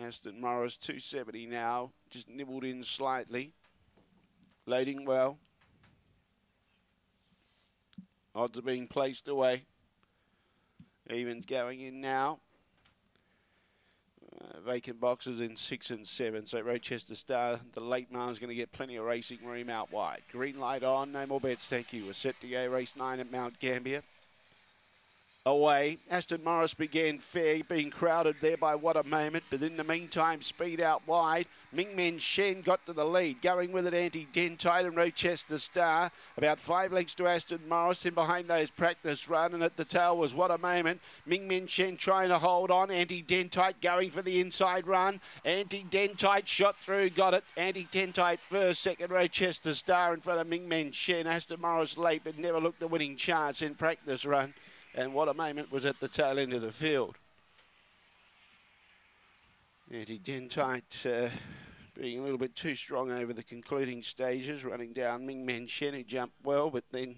Aston Morris 270 now, just nibbled in slightly. Loading well. Odds are being placed away. Even going in now. Uh, vacant boxes in six and seven. So Rochester Star, the late man is going to get plenty of racing room out wide. Green light on, no more bets, thank you. We're set to go race nine at Mount Gambier away. Aston Morris began fair, being crowded there by what a moment, but in the meantime, speed out wide. Ming Men Shen got to the lead, going with it anti-dentite and Rochester Star. About five lengths to Aston Morris, In behind those practice run, and at the tail was what a moment. Ming Men Shen trying to hold on, anti-dentite going for the inside run. Anti-dentite shot through, got it. Anti-dentite first, second Rochester Star in front of Ming Men Shen. Aston Morris late, but never looked a winning chance in practice run. And what a moment was at the tail end of the field. Anti-dentite uh, being a little bit too strong over the concluding stages, running down Ming Men Shen, who jumped well, but then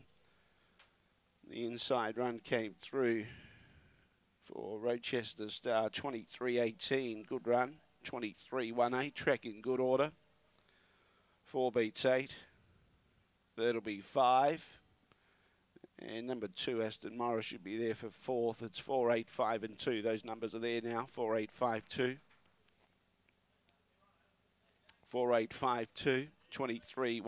the inside run came through for Rochester Star, 23-18, good run, 23-1-8, track in good order. Four beats eight. That'll be five. And number two, Aston Morris should be there for fourth. It's four, eight, five, and two. Those numbers are there now. Four, eight, five, two. Four, eight, five, two. Twenty-three.